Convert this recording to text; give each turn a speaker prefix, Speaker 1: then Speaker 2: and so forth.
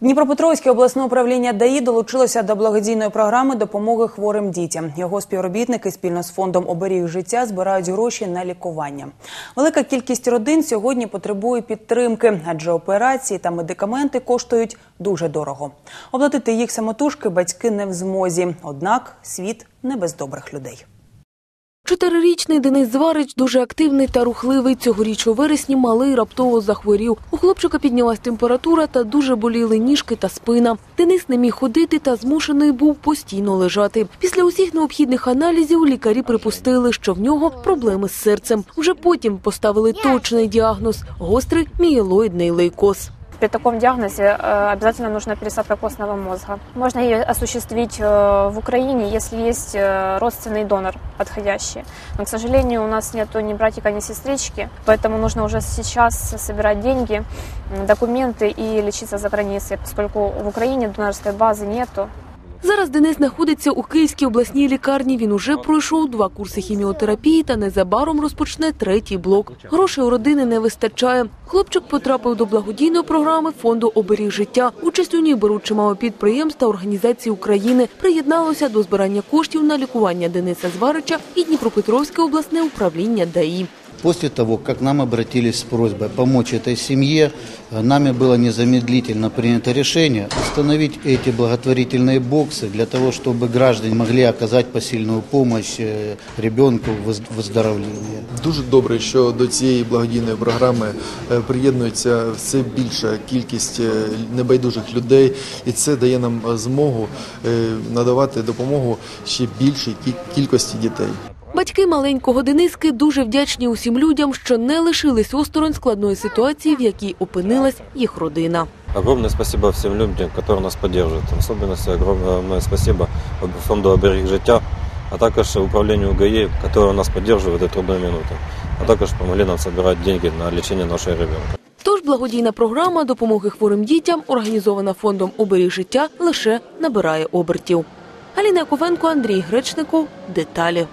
Speaker 1: Дніпропетровське обласне управління ДАІ долучилося до благодійної програми допомоги хворим дітям. Його співробітники спільно з фондом оберіг життя збирають гроші на лікування. Велика кількість родин сьогодні потребує підтримки, адже операції та медикаменти коштують дуже дорого. Оплатити їх самотужки батьки не в змозі. Однак світ не без добрих людей.
Speaker 2: Чотирирічний Денис Зварич дуже активний та рухливий. Цьогоріч у вересні малий раптово захворів. У хлопчика піднялась температура та дуже боліли ніжки та спина. Денис не міг ходити та змушений був постійно лежати. Після усіх необхідних аналізів лікарі припустили, що в нього проблеми з серцем. Вже потім поставили точний діагноз – гострий мієлоїдний лейкоз
Speaker 3: При таком диагнозе э, обязательно нужна пересадка костного мозга. Можно ее осуществить э, в Украине, если есть э, родственный донор подходящий. Но, к сожалению, у нас нет ни братика, ни сестрички, поэтому нужно уже сейчас собирать деньги, м, документы и лечиться за границей, поскольку в Украине донорской базы нету.
Speaker 2: Зараз Денис знаходиться у Київській обласній лікарні. Він уже пройшов два курси хіміотерапії та незабаром розпочне третій блок. Грошей у родини не вистачає. Хлопчик потрапив до благодійної програми фонду оберіг життя. Участь у ній беруть чимало підприємств та організацій України. Приєдналося до збирання коштів на лікування Дениса Зварича і Дніпропетровське обласне управління ДАІ.
Speaker 4: После того, как нам обратились с просьбой помочь этой семье, э, нами было незамедлительно принято решение установить эти благотворительные боксы для того, чтобы граждане могли оказать посильную помощь э, ребенку в выз- выздоровлении.
Speaker 5: Дуже добре, що до цієї благодійної програми е, приєднується все більша кількість е, небайдужих людей, і це дає нам е, змогу е, надавати допомогу ще більшій кі- кількості дітей.
Speaker 2: Батьки маленького Дениски дуже вдячні усім людям, що не лишились осторонь складної ситуації, в якій опинилась їх родина.
Speaker 6: Огромное спасибо всем людям, которые нас. В особенности огромное спасибо фонду «Оберіг життя», а також управлінню ГАИ, которое нас поддерживает в эту трудную минуту. А також помогли нам собирать деньги на лечение нашего ребенка.
Speaker 2: Тож благодійна програма допомоги хворим дітям, організована фондом «Оберіг життя», лише набирає обертів. Аліна Яковенко, Андрій Гречников. Деталі.